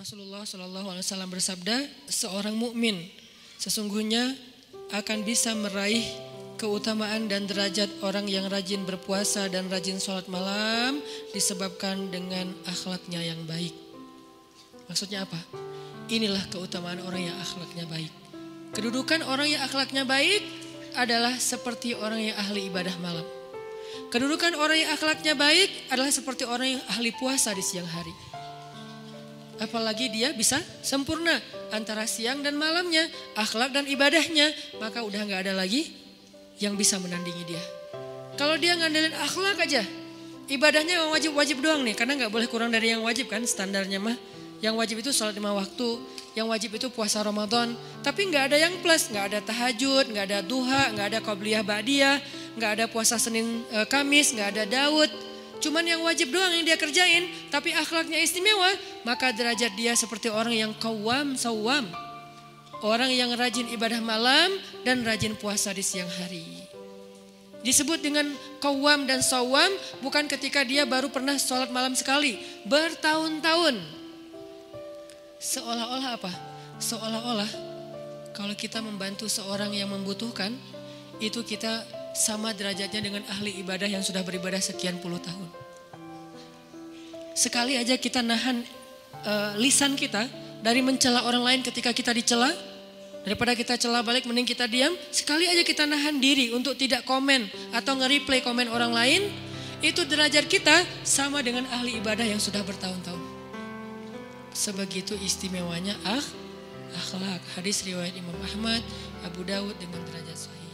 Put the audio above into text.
Rasulullah Shallallahu bersabda, seorang mukmin sesungguhnya akan bisa meraih keutamaan dan derajat orang yang rajin berpuasa dan rajin sholat malam disebabkan dengan akhlaknya yang baik. Maksudnya apa? Inilah keutamaan orang yang akhlaknya baik. Kedudukan orang yang akhlaknya baik adalah seperti orang yang ahli ibadah malam. Kedudukan orang yang akhlaknya baik adalah seperti orang yang ahli puasa di siang hari. Apalagi dia bisa sempurna antara siang dan malamnya, akhlak dan ibadahnya, maka udah nggak ada lagi yang bisa menandingi dia. Kalau dia ngandelin akhlak aja, ibadahnya wajib-wajib doang nih, karena nggak boleh kurang dari yang wajib kan standarnya mah. Yang wajib itu sholat lima waktu, yang wajib itu puasa Ramadan. Tapi nggak ada yang plus, nggak ada tahajud, nggak ada duha, nggak ada qobliyah ba'diyah, nggak ada puasa Senin e, Kamis, nggak ada Daud. Cuman yang wajib doang yang dia kerjain, tapi akhlaknya istimewa, maka derajat dia seperti orang yang kawam sawam. Orang yang rajin ibadah malam dan rajin puasa di siang hari. Disebut dengan kawam dan sawam bukan ketika dia baru pernah sholat malam sekali. Bertahun-tahun. Seolah-olah apa? Seolah-olah kalau kita membantu seorang yang membutuhkan, itu kita sama derajatnya dengan ahli ibadah yang sudah beribadah sekian puluh tahun. Sekali aja kita nahan uh, lisan kita dari mencela orang lain ketika kita dicela, Daripada kita celah balik mending kita diam. Sekali aja kita nahan diri untuk tidak komen atau nge-replay komen orang lain. Itu derajat kita sama dengan ahli ibadah yang sudah bertahun-tahun. Sebegitu istimewanya ah, akhlak. Hadis riwayat Imam Ahmad, Abu Dawud dengan derajat sahih.